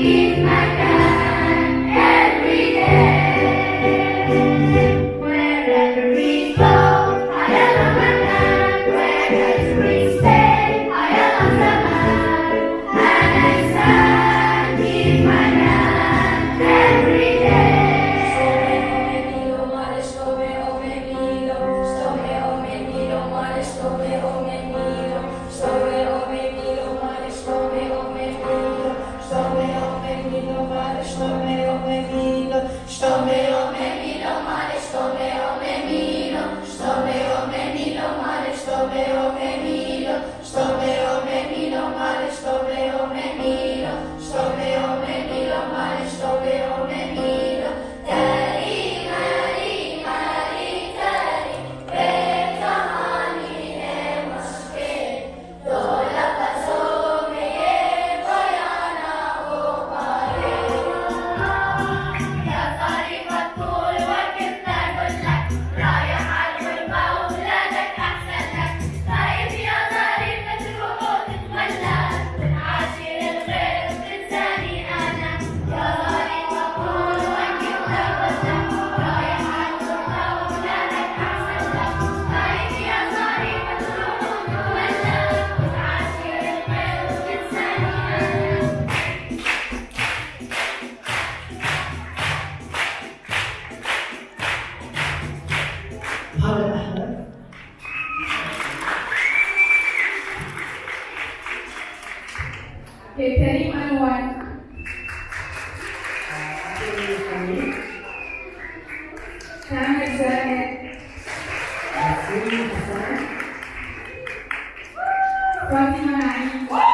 If my Aleluya. Okay, Terry Manuan. Fatima Naim.